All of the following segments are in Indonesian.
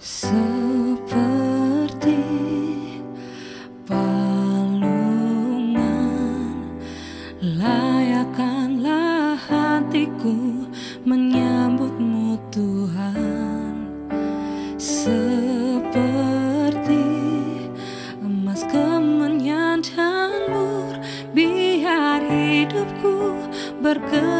Seperti palungan Layakanlah hatiku menyambutmu Tuhan. Seperti emas kemenyan dan mur Biar hidupku bergerak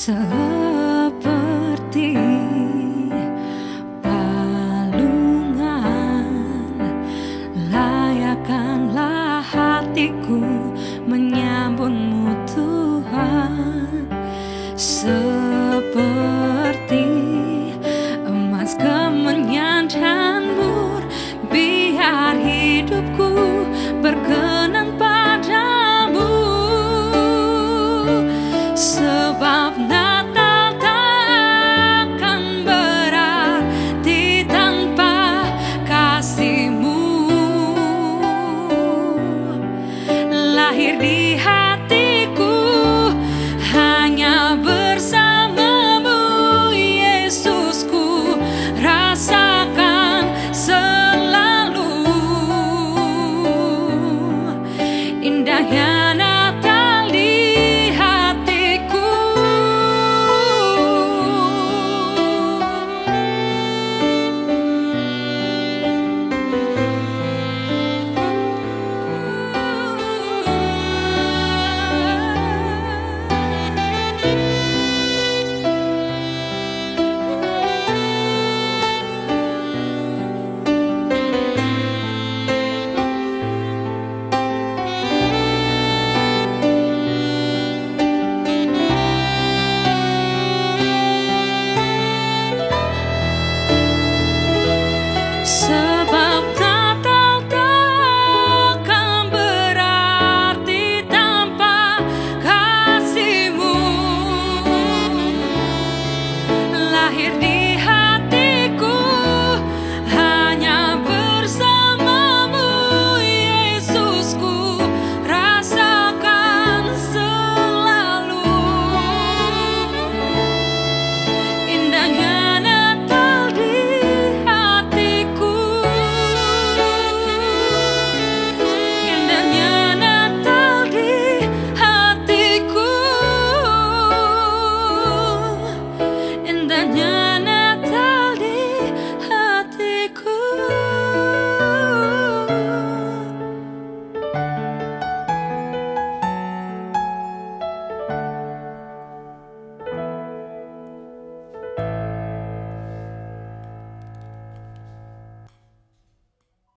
So time.